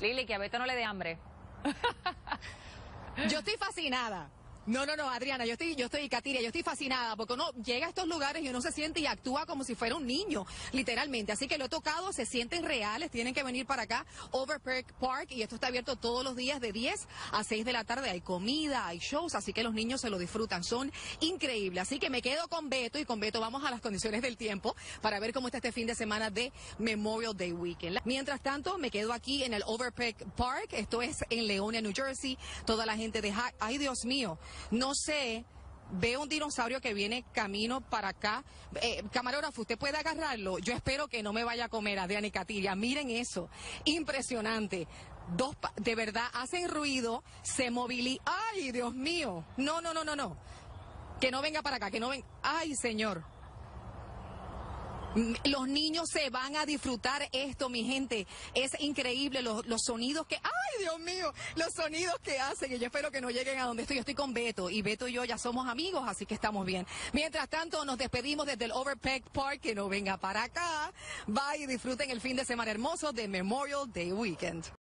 Lili, que a Beto no le dé hambre. Yo estoy fascinada. No, no, no, Adriana, yo estoy, yo estoy, Katiria, yo estoy fascinada porque uno llega a estos lugares y uno se siente y actúa como si fuera un niño, literalmente. Así que lo he tocado, se sienten reales, tienen que venir para acá, Overperk Park, y esto está abierto todos los días de 10 a 6 de la tarde. Hay comida, hay shows, así que los niños se lo disfrutan, son increíbles. Así que me quedo con Beto y con Beto vamos a las condiciones del tiempo para ver cómo está este fin de semana de Memorial Day Weekend. Mientras tanto, me quedo aquí en el Overperk Park, esto es en Leonia, New Jersey, toda la gente de, ay Dios mío, no sé, veo un dinosaurio que viene camino para acá. Eh, camarógrafo, ¿usted puede agarrarlo? Yo espero que no me vaya a comer a Diana y. Miren eso, impresionante. Dos, de verdad, hacen ruido, se movilizan. ¡Ay, Dios mío! No, no, no, no, no. Que no venga para acá, que no venga. ¡Ay, señor! Los niños se van a disfrutar esto, mi gente. Es increíble los, los sonidos que, ay Dios mío, los sonidos que hacen. Y yo espero que no lleguen a donde estoy. Yo estoy con Beto y Beto y yo ya somos amigos, así que estamos bien. Mientras tanto, nos despedimos desde el Overpeck Park, que no venga para acá. Bye y disfruten el fin de semana hermoso de Memorial Day Weekend.